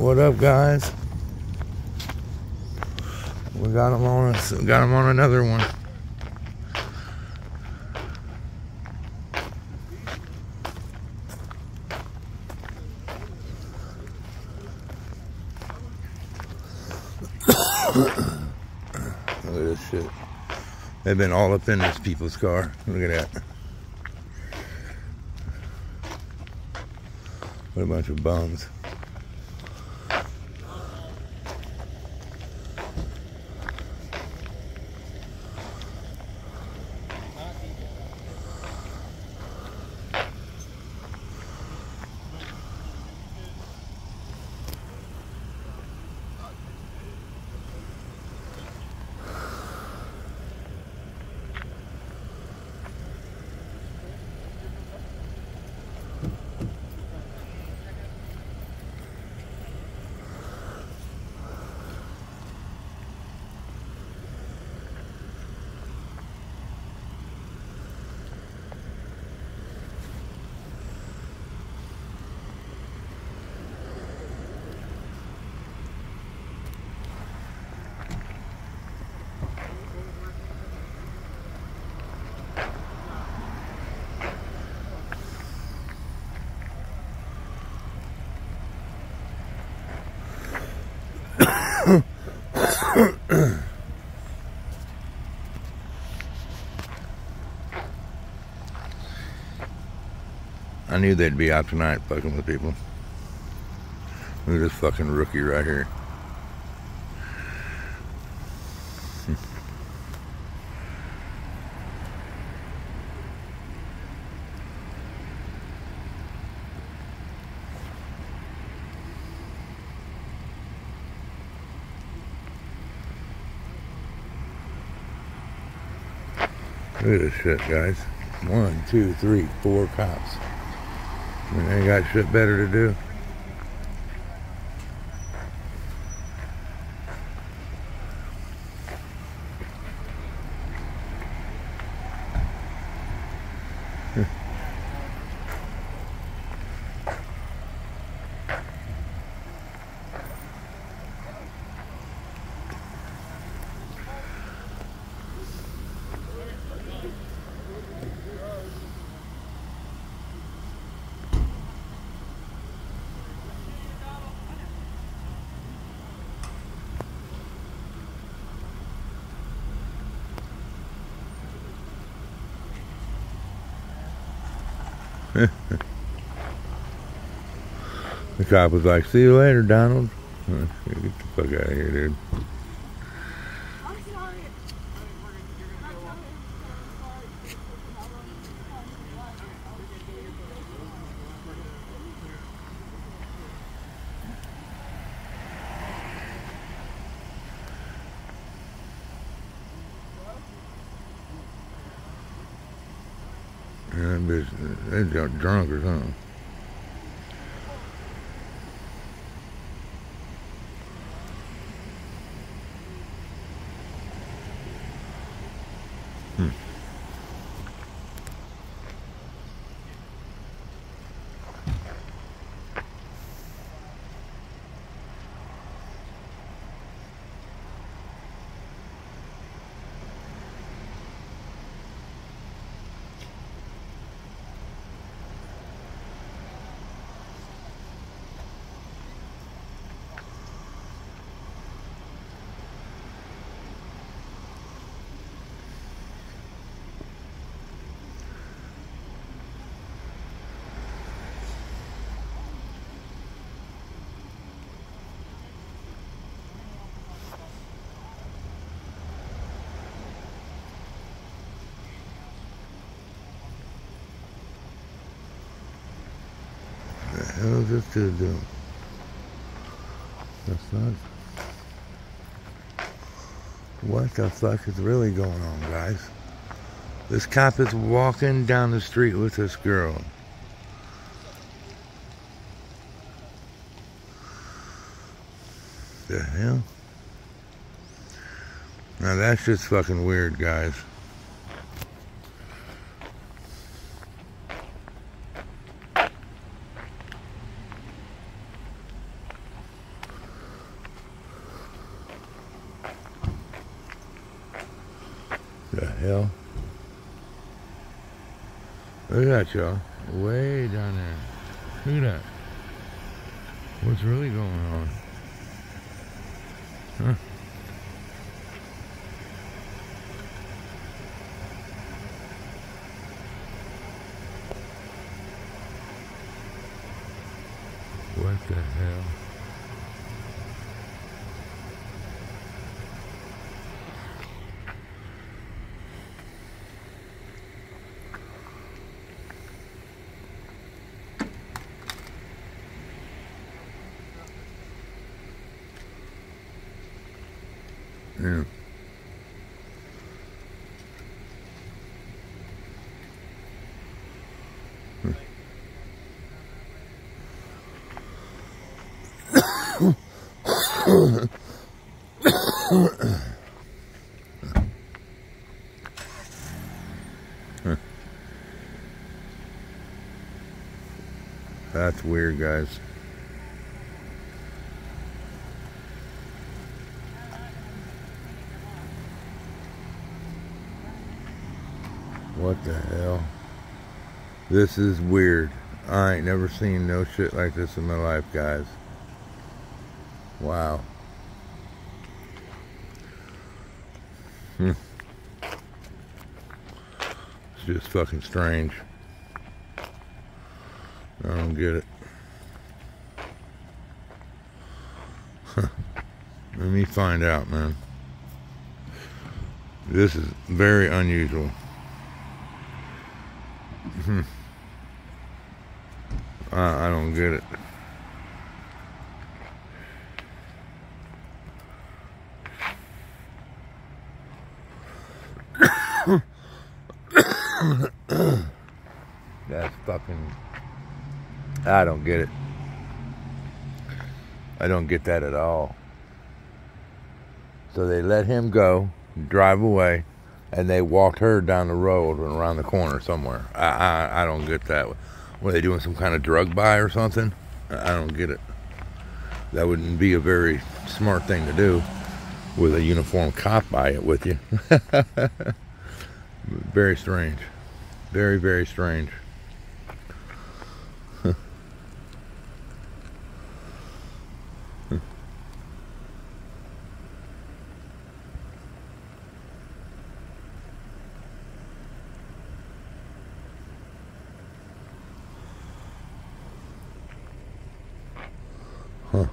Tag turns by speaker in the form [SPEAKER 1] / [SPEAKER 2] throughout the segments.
[SPEAKER 1] What up, guys? We got him on us. Got them on another one. Look at this shit. They've been all up in this people's car. Look at that. What a bunch of bums. I knew they'd be out tonight fucking with people. Look at this fucking rookie right here. Look at this shit, guys. One, two, three, four cops. I mean, they got shit better to do. The cop was like, see you later, Donald. Get the fuck out of here, dude. That bitch, they got drunk or something. The hell is this dude doing? That's not. What the fuck is really going on, guys? This cop is walking down the street with this girl. The hell? Now that's just fucking weird, guys. Hell? Look at that, y'all. Way down there. Look at that. What's really going on? Huh? What the hell? Yeah. Hmm. That's weird, guys. What the hell? This is weird. I ain't never seen no shit like this in my life, guys. Wow. Hmm. It's just fucking strange. I don't get it. Let me find out, man. This is very unusual. Hmm. I, I don't get it. That's fucking. I don't get it. I don't get that at all. So they let him go, drive away, and they walked her down the road and around the corner somewhere. I, I, I don't get that. Were they doing some kind of drug buy or something? I don't get it. That wouldn't be a very smart thing to do with a uniformed cop by it with you. very strange. Very, very strange. Huh.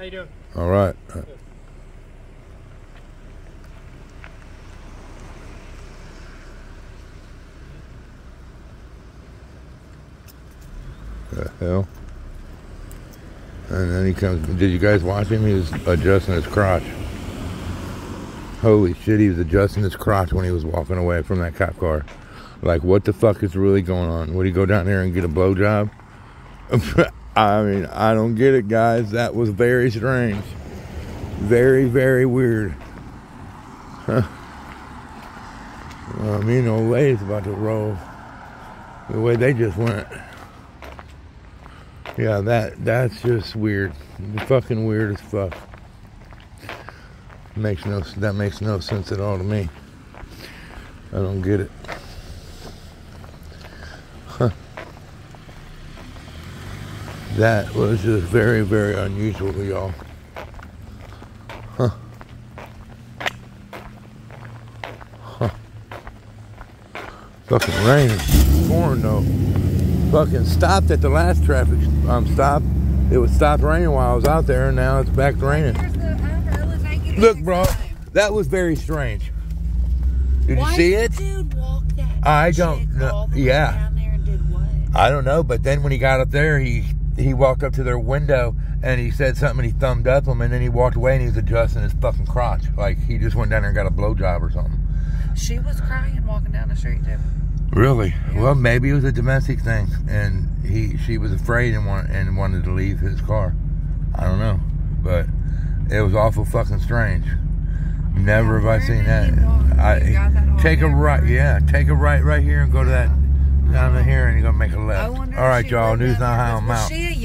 [SPEAKER 2] How you doing?
[SPEAKER 1] All right. The hell? And then he comes. Did you guys watch him? He was adjusting his crotch. Holy shit! He was adjusting his crotch when he was walking away from that cop car. Like, what the fuck is really going on? Would he go down there and get a blowjob? I mean, I don't get it, guys. That was very strange. Very, very weird. Huh. Well, me and old lady's about to roll. The way they just went. Yeah, that that's just weird. Fucking weird as fuck. Makes no that makes no sense at all to me. I don't get it. Huh. That was just very, very unusual, y'all. Huh. Huh. Fucking rain. Pouring though. Fucking stopped at the last traffic um, stop. It was stopped raining while I was out there, and now it's back to raining. Look, bro, that was very strange. Did
[SPEAKER 3] Why
[SPEAKER 1] you see
[SPEAKER 3] did
[SPEAKER 1] it?
[SPEAKER 3] Dude, walk that
[SPEAKER 1] I don't know.
[SPEAKER 3] all the way
[SPEAKER 1] Yeah.
[SPEAKER 3] Down there and did what?
[SPEAKER 1] I don't know, but then when he got up there, he he walked up to their window and he said something. and He thumbed up them and then he walked away and he was adjusting his fucking crotch, like he just went down there and got a blowjob or something.
[SPEAKER 3] She was crying walking down the street too.
[SPEAKER 1] Really? Well, maybe it was a domestic thing, and he she was afraid and want, and wanted to leave his car. I don't know, but it was awful fucking strange. Never have I seen that. I
[SPEAKER 3] that
[SPEAKER 1] take a right, yeah, take a right right here and go to that down to here, and you're gonna make a left. All right, y'all. News now how I'm out.
[SPEAKER 3] she a young